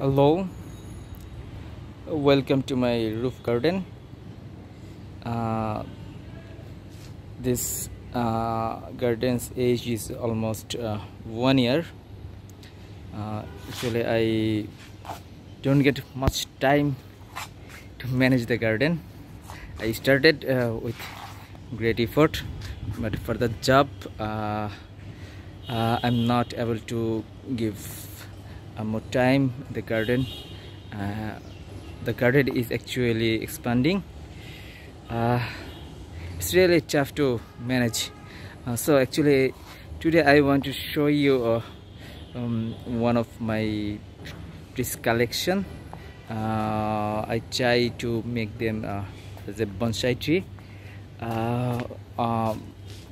hello. Welcome to my roof garden. Uh, this uh, garden's age is almost uh, one year. Uh, actually I don't get much time to manage the garden. I started uh, with great effort but for the job uh, I'm not able to give more time the garden uh, the garden is actually expanding. Uh, it's really tough to manage. Uh, so actually today I want to show you uh, um, one of my this collection. Uh, I try to make them uh, as a bonsai tree. Um,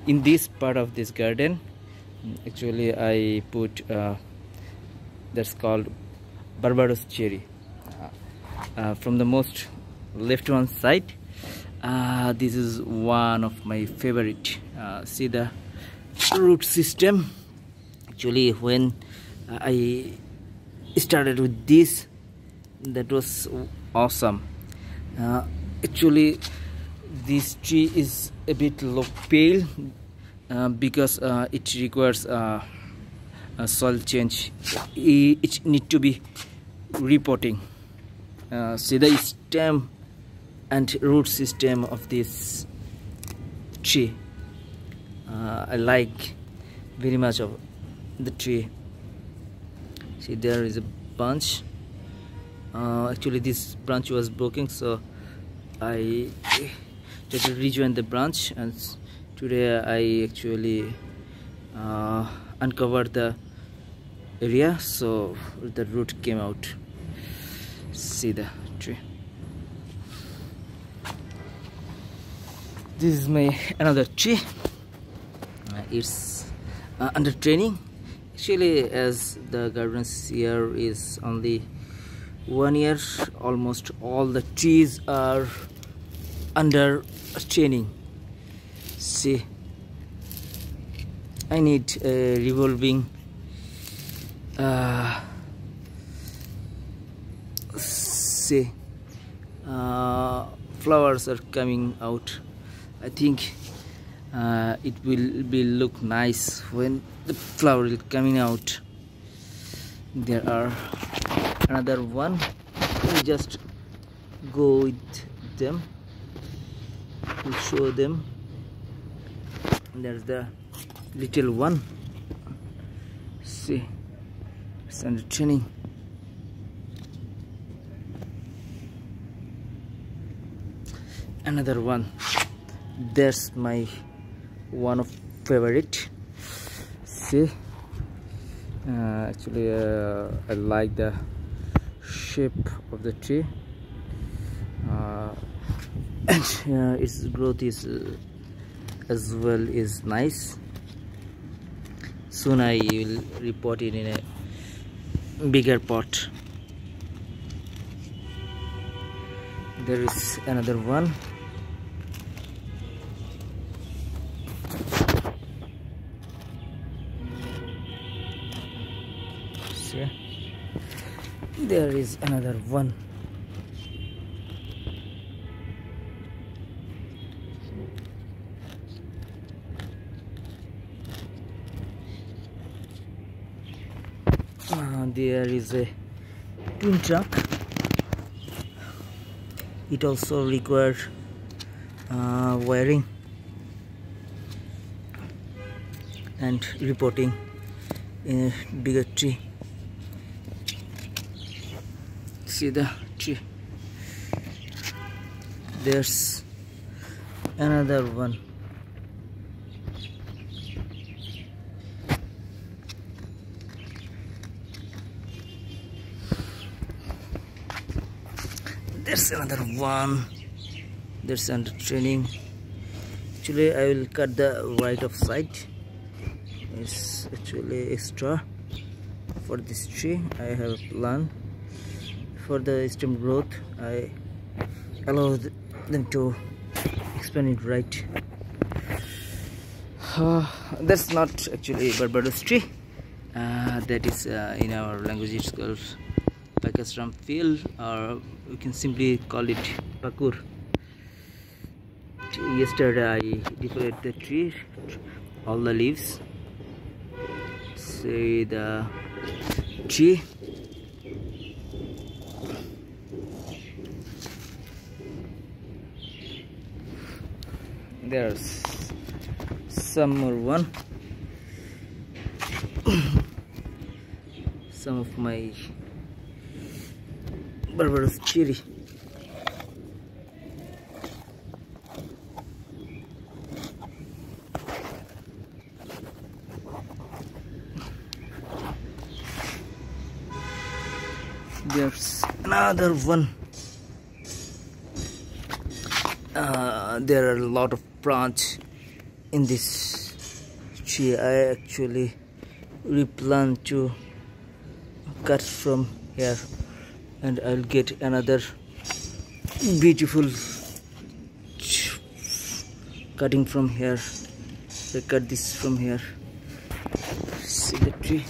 in this part of this garden actually I put that's called Barbados cherry. Uh, uh, from the most left one side uh, this is one of my favorite uh, see the root system. Actually when I started with this that was awesome. Uh, actually this tree is a bit low pale uh, because it requires uh, soil change. It need to be repotting uh, see the stem and root system of this tree. Uh, I like very much of the tree. See there is a bunch. Uh, actually this branch was broken so I tried to rejoin the branch and today I actually uh, uncovered the area. So the root came out. See the tree. This is my another tree. Uh, it's uh, under training. Actually as the gardens here is only one year almost all the trees are under training. See I need a revolving see. Uh, flowers are coming out. I think uh, it will be look nice when the flower is coming out. There are another one. We just go with them. We show them. There's the little one. See it's under training another one. There's my one of favorite. See uh, actually uh, I like the shape of the tree. Uh, and its growth is uh, as well is nice. Soon I will repot it in a bigger pot. There is another one. See? there is another one uh, there is a twin truck it also requires uh, wiring and reporting in a bigger tree see the tree there's another one there's another one. There's under training. Actually I will cut the right of side. It's actually extra for this tree. I have a plan. For the stem growth I allow them to expand it right. Uh, that's not actually a Barbados tree. Uh, that is uh, in our language it's called Pakistan field or we can simply call it Pakur. Yesterday I decorated the tree, all the leaves. See the tree. There's some more one. some of my There's another one. Uh, there are a lot of plants in this tree. I actually replant to cut from here and I'll get another beautiful cutting from here. I cut this from here. See the tree.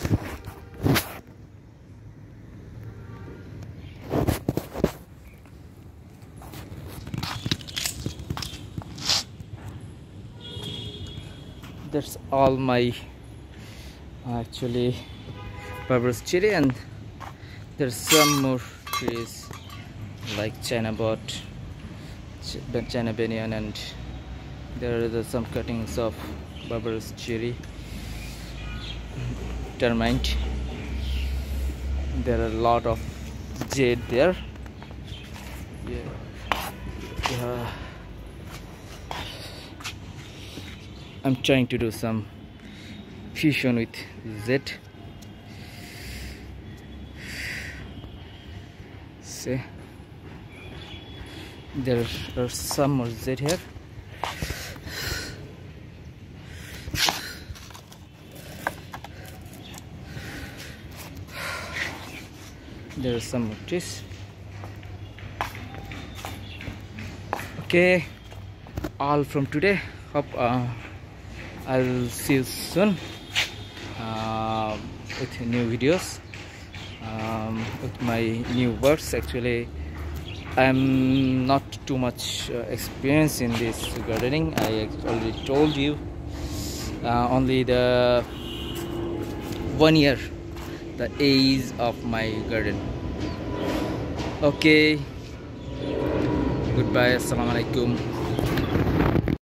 That's all my actually Barbados cherry and there's some more trees like China bot, China banyan and there are some cuttings of Barbados cherry termite there are a lot of jade there yeah. yeah. I'm trying to do some fusion with Z there are some more Z here there are some more trees. Okay all from today. Hope uh, I'll see you soon uh, with new videos um, with my new works. Actually I'm not too much uh, experience in this gardening. I already told you uh, only the one year the age of my garden. Okay. Goodbye. Assalamualaikum